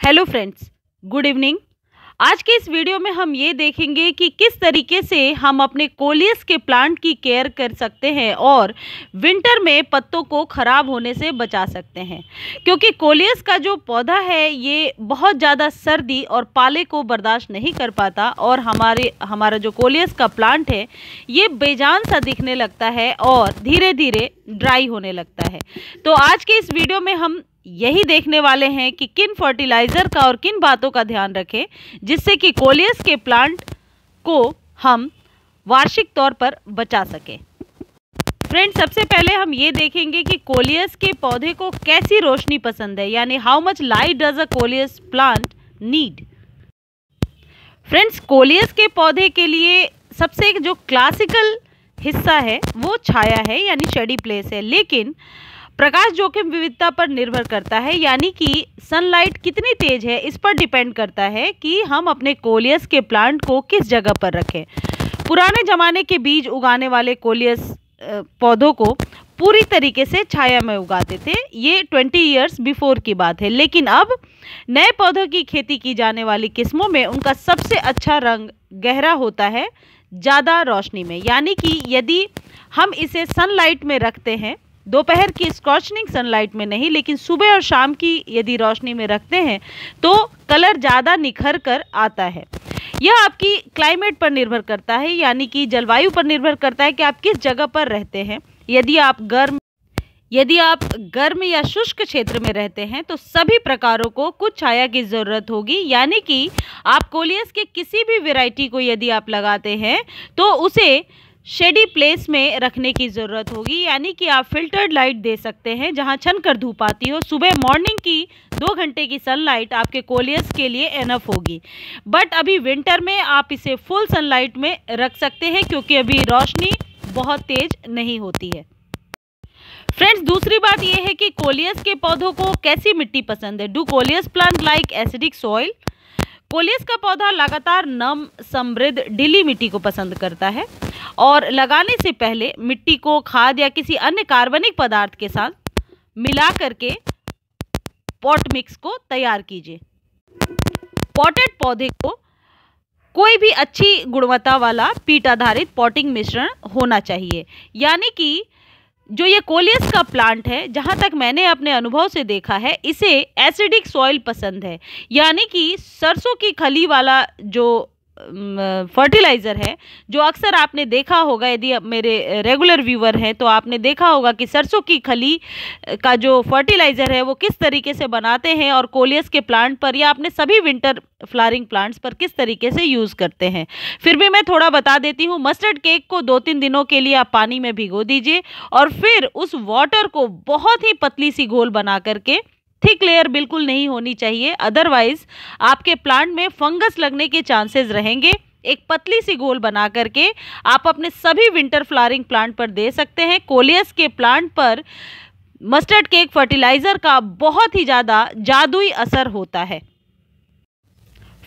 Hello friends good evening आज के इस वीडियो में हम ये देखेंगे कि किस तरीके से हम अपने कोलियस के प्लांट की केयर कर सकते हैं और विंटर में पत्तों को ख़राब होने से बचा सकते हैं। क्योंकि कोलियस का जो पौधा है, ये बहुत ज़्यादा सर्दी और पाले को बर्दाश्त नहीं कर पाता और हमारे, हमारा जो कोलियस का प्लांट है, ये बेजान सा दिखने लगता है और धीरे धीरे ड्राई होने लगता है। तो आज के इस वीडियो में हम यही देखने वाले हैं कि किन फर्टिलाइज़र का और किन बातों का ध्यान रखें, जिससे कि कोलियस के प्लांट को हम वार्षिक तौर पर बचा सकें। फ्रेंड्स सबसे पहले हम ये देखेंगे कि कोलियस के पौधे को कैसी रोशनी पसंद है, यानी how much light does a coleus plant need friends coleus के पौधे के लिए सबसे जो क्लासिकल हिस्सा है, वो छाया है, यानी शेडी प्लेस है। लेकिन प्रकाश जोखिम विविधता पर निर्भर करता है, यानी कि सनलाइट कितनी तेज है, इस पर डिपेंड करता है कि हम अपने कोलियस के प्लांट को किस जगह पर रखें। पुराने ज़माने के बीज उगाने वाले कोलियस पौधों को पूरी तरीके से छाया में उगाते थे। ये ट्वेंटी ईयर्स बिफोर की बात है, लेकिन अब नए पौधों की खेती की जाने वाली किस्मों में उनका सबसे अच्छा रंग गहरा होता है, ज़्यादा रोशनी में। यानी कि यदि हम इसे सनलाइट में रखते हैं दोपहर की स्कॉचनिंग सनलाइट में नहीं, लेकिन सुबह और शाम की यदि रोशनी में रखते हैं तो कलर ज़्यादा निखर कर आता है। यह आपकी क्लाइमेट पर निर्भर करता है, यानी कि जलवायु पर निर्भर करता है कि आप किस जगह पर रहते हैं। यदि आप गर्म, यदि आप गर्म या शुष्क क्षेत्र में रहते हैं तो सभी प्रकारों को कुछ छाया की ज़रूरत होगी। यानी कि आप कोलियस के किसी भी वैरायटी को यदि आप लगाते हैं तो उसे शेडी प्लेस में रखने की ज़रूरत होगी, यानी कि आप फिल्टर्ड लाइट दे सकते हैं, जहाँ छन कर धूप आती हो। सुबह मॉर्निंग की दो घंटे की सनलाइट आपके कोलियस के लिए एनफ होगी। बट अभी विंटर में आप इसे फुल सनलाइट में रख सकते हैं, क्योंकि अभी रोशनी बहुत तेज नहीं होती है। फ्रेंड्स दूसरी बात यह है कि कोलियस के पौधों को कैसी मिट्टी पसंद है? Do coleus plant like acidic soil coleus का पौधा लगातार नम, समृद्ध डिली मिट्टी को पसंद करता है। और लगाने से पहले मिट्टी को खाद या किसी अन्य कार्बनिक पदार्थ के साथ मिला करके पॉट मिक्स को तैयार कीजिए। पॉटेड पौधे को कोई भी अच्छी गुणवत्ता वाला पीट आधारित पॉटिंग मिश्रण होना चाहिए। यानी कि जो ये कोलियस का प्लांट है, जहाँ तक मैंने अपने अनुभव से देखा है, इसे एसिडिक सॉइल पसंद है। यानी कि सरसों की खली वाला जो फर्टिलाइज़र है, जो अक्सर आपने देखा होगा, यदि मेरे रेगुलर व्यूवर हैं तो आपने देखा होगा कि सरसों की खली का जो फर्टिलाइज़र है, वो किस तरीके से बनाते हैं और कोलियस के प्लांट पर या अपने सभी विंटर फ्लारिंग प्लांट्स पर किस तरीके से यूज़ करते हैं। फिर भी मैं थोड़ा बता देती हूँ मस्टर्ड केक को दो तीन दिनों के लिए आप पानी में भिगो दीजिए और फिर उस वाटर को बहुत ही पतली सी घोल बना करके थिक लेयर बिल्कुल नहीं होनी चाहिए। अदरवाइज़ आपके प्लांट में फंगस लगने के चांसेस रहेंगे। एक पतली सी गोल बना करके आप अपने सभी विंटर फ्लावरिंग प्लांट पर दे सकते हैं। कोलियस के प्लांट पर मस्टर्ड केक फर्टिलाइज़र का बहुत ही ज़्यादा जादुई असर होता है।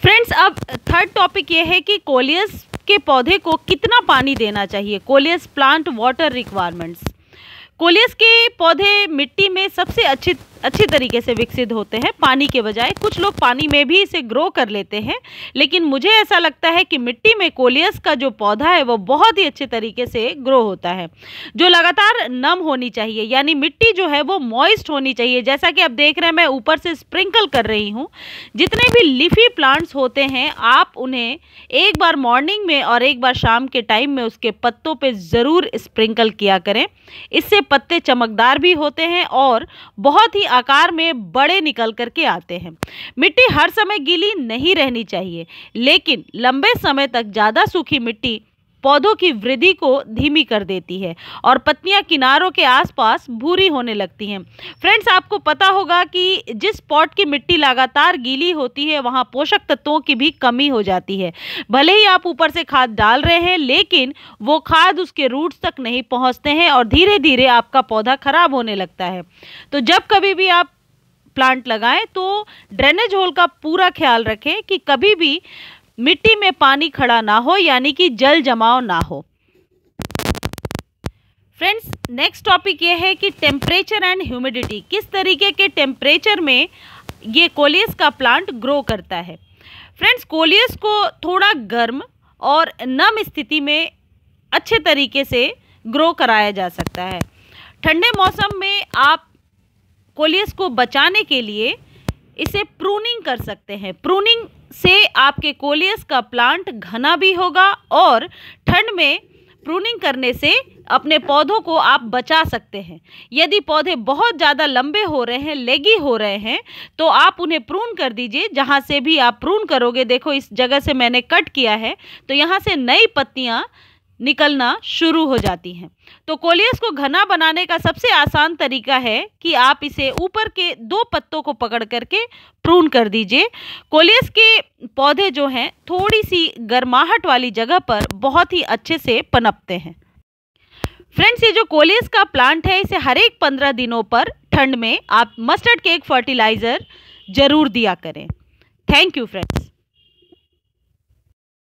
फ्रेंड्स अब थर्ड टॉपिक ये है कि कोलियस के पौधे को कितना पानी देना चाहिए? Coleus plant water requirements coleus के पौधे मिट्टी में सबसे अच्छी अच्छी तरीके से विकसित होते हैं पानी के बजाय। कुछ लोग पानी में भी इसे ग्रो कर लेते हैं, लेकिन मुझे ऐसा लगता है कि मिट्टी में कोलियस का जो पौधा है, वो बहुत ही अच्छे तरीके से ग्रो होता है। जो लगातार नम होनी चाहिए, यानी मिट्टी जो है, वो मॉइस्ट होनी चाहिए। जैसा कि आप देख रहे हैं, मैं ऊपर से स्प्रिंकल कर रही हूँ। जितने भी लिफी प्लांट्स होते हैं, आप उन्हें एक बार मॉर्निंग में और एक बार शाम के टाइम में उसके पत्तों पर ज़रूर स्प्रिंकल किया करें। इससे पत्ते चमकदार भी होते हैं और बहुत ही आकार में बड़े निकल करके आते हैं। मिट्टी हर समय गीली नहीं रहनी चाहिए, लेकिन लंबे समय तक ज़्यादा सूखी मिट्टी पौधों की वृद्धि को धीमी कर देती है और पत्तियाँ किनारों के आसपास भूरी होने लगती हैं। फ्रेंड्स आपको पता होगा कि जिस पॉट की मिट्टी लगातार गीली होती है, वहाँ पोषक तत्वों की भी कमी हो जाती है। भले ही आप ऊपर से खाद डाल रहे हैं, लेकिन वो खाद उसके रूट्स तक नहीं पहुँचते हैं और धीरे धीरे आपका पौधा खराब होने लगता है। तो जब कभी भी आप प्लांट लगाएँ तो ड्रेनेज होल का पूरा ख्याल रखें कि कभी भी मिट्टी में पानी खड़ा ना हो, यानी कि जल जमाव ना हो। फ्रेंड्स नेक्स्ट टॉपिक ये है कि टेम्परेचर एंड ह्यूमिडिटी किस तरीके के टेम्परेचर में ये कोलियस का प्लांट ग्रो करता है। फ्रेंड्स कोलियस को थोड़ा गर्म और नम स्थिति में अच्छे तरीके से ग्रो कराया जा सकता है। ठंडे मौसम में आप कोलियस को बचाने के लिए इसे प्रूनिंग कर सकते हैं। प्रूनिंग से आपके कोलियस का प्लांट घना भी होगा और ठंड में प्रूनिंग करने से अपने पौधों को आप बचा सकते हैं। यदि पौधे बहुत ज़्यादा लंबे हो रहे हैं लेगी हो रहे हैं तो आप उन्हें प्रून कर दीजिए, जहाँ से भी आप प्रून करोगे। देखो, इस जगह से मैंने कट किया है तो यहाँ से नई पत्तियाँ निकलना शुरू हो जाती हैं। तो कोलियस को घना बनाने का सबसे आसान तरीका है कि आप इसे ऊपर के दो पत्तों को पकड़ करके प्रून कर दीजिए। कोलियस के पौधे जो हैं थोड़ी सी गर्माहट वाली जगह पर बहुत ही अच्छे से पनपते हैं। फ्रेंड्स, ये जो कोलियस का प्लांट है, इसे हर एक पंद्रह दिनों पर ठंड में आप मस्टर्ड केक फर्टिलाइज़र ज़रूर दिया करें। Thank you, friends.